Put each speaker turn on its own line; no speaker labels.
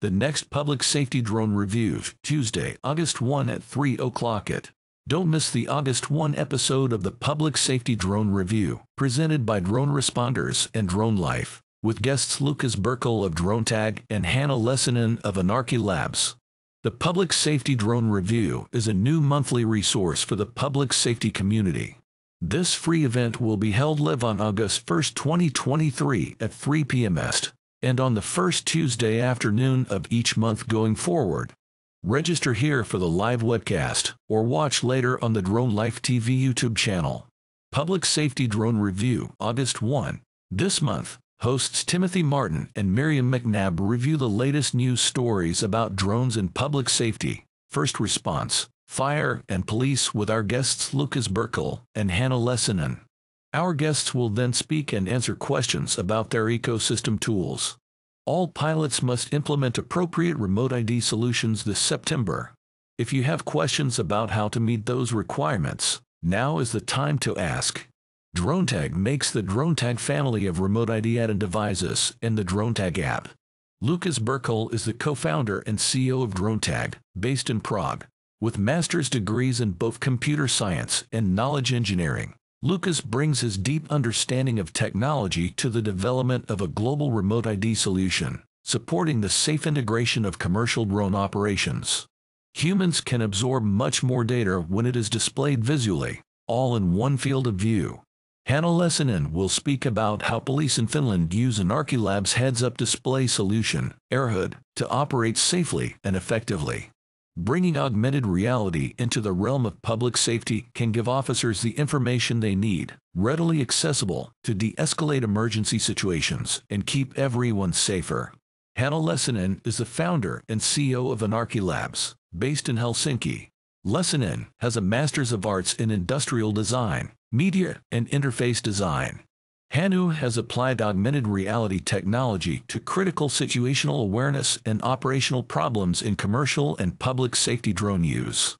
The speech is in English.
the next Public Safety Drone Review, Tuesday, August 1 at 3 o'clock it. Don't miss the August 1 episode of the Public Safety Drone Review, presented by Drone Responders and Drone Life, with guests Lukáš Brchl of DroneTag and Hannu Lesonen of Anarky Labs. The Public Safety Drone Review is a new monthly resource for the public safety community. This free event will be held live on August 1, 2023 at 3 p.m. Est, and on the first Tuesday afternoon of each month going forward. Register here for the live webcast or watch later on the Drone Life TV YouTube channel. Public Safety Drone Review, August 1. This month, hosts Timothy Martin and Miriam McNabb review the latest news stories about drones and public safety, first response, fire, and police with our guests Lukáš Brchl and Hannu Lesonen. Our guests will then speak and answer questions about their ecosystem tools. All pilots must implement appropriate remote ID solutions this September. If you have questions about how to meet those requirements, now is the time to ask. DroneTag makes the DroneTag family of remote ID add-in devices and the DroneTag app. Lukáš Brchl is the co-founder and CEO of DroneTag, based in Prague. With master's degrees in both computer science and knowledge engineering, Lukáš brings his deep understanding of technology to the development of a global remote ID solution, supporting the safe integration of commercial drone operations. Humans can absorb much more data when it is displayed visually, all in one field of view. Hannu Lesonen will speak about how police in Finland use Anarky Lab's heads-up display solution, AirHUD, to operate safely and effectively. Bringing augmented reality into the realm of public safety can give officers the information they need, readily accessible, to de-escalate emergency situations and keep everyone safer. Hannu Lesonen is the founder and CEO of Anarky Labs, based in Helsinki. Lesonen has a Master's of Arts in Industrial Design, Media and Interface Design. Hannu has applied augmented reality technology to critical situational awareness and operational problems in commercial and public safety drone use.